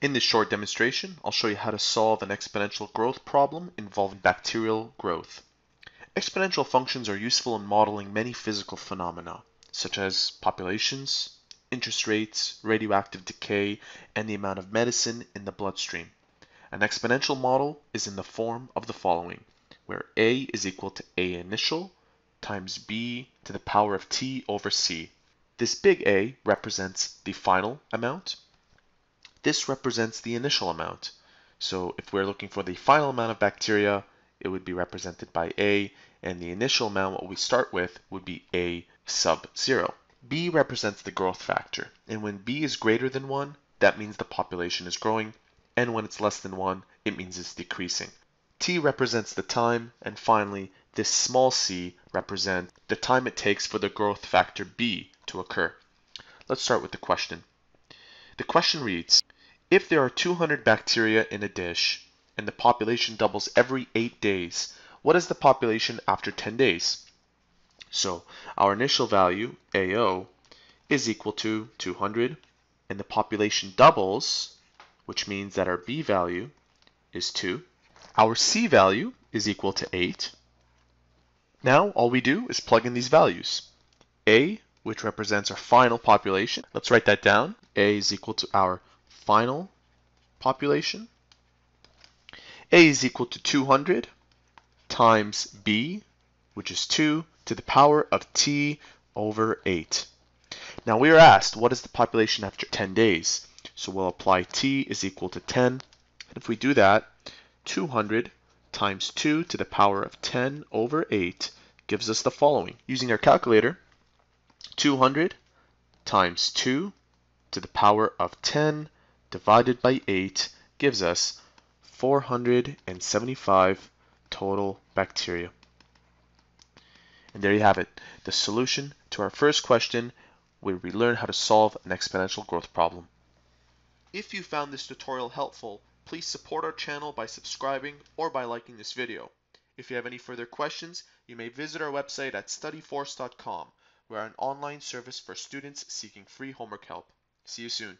In this short demonstration, I'll show you how to solve an exponential growth problem involving bacterial growth. Exponential functions are useful in modeling many physical phenomena, such as populations, interest rates, radioactive decay, and the amount of medicine in the bloodstream. An exponential model is in the form of the following, where a is equal to a initial times b to the power of t over c. This big A represents the final amount, this represents the initial amount. So if we're looking for the final amount of bacteria, it would be represented by A, and the initial amount, what we start with, would be A sub 0. B represents the growth factor, and when B is greater than 1, that means the population is growing, and when it's less than 1, it means it's decreasing. T represents the time, and finally, this small c represents the time it takes for the growth factor B to occur. Let's start with the question. The question reads, if there are 200 bacteria in a dish and the population doubles every 8 days, what is the population after 10 days? So our initial value, AO, is equal to 200, and the population doubles, which means that our B value is 2. Our C value is equal to 8. Now all we do is plug in these values. A which represents our final population. Let's write that down. A is equal to our final population. A is equal to 200 times B, which is 2 to the power of T over 8. Now we are asked what is the population after 10 days. So we'll apply T is equal to 10. And if we do that, 200 times 2 to the power of 10 over 8 gives us the following. Using our calculator, 200 times 2 to the power of 10 divided by 8 gives us 475 total bacteria. And there you have it, the solution to our first question where we learn how to solve an exponential growth problem. If you found this tutorial helpful, please support our channel by subscribing or by liking this video. If you have any further questions, you may visit our website at studyforce.com. We are an online service for students seeking free homework help. See you soon.